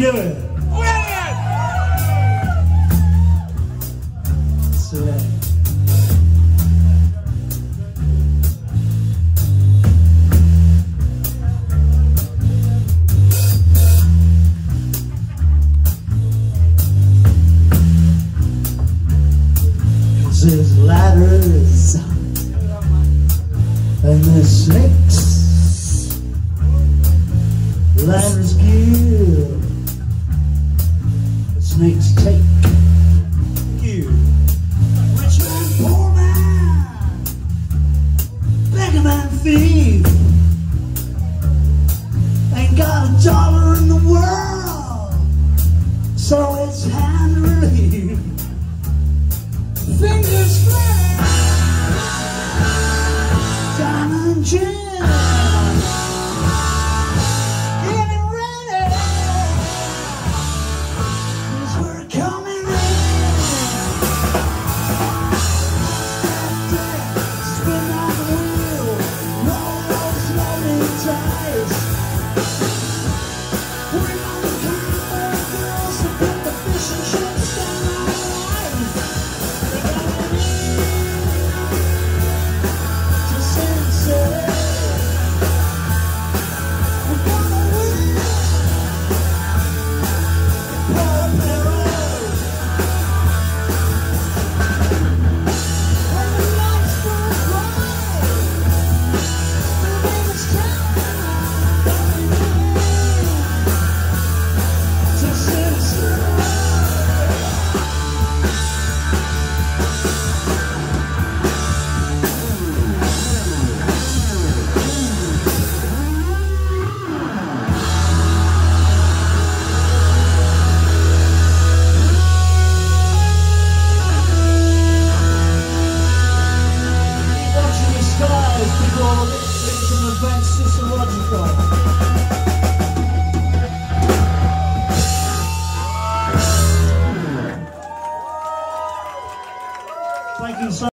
doing?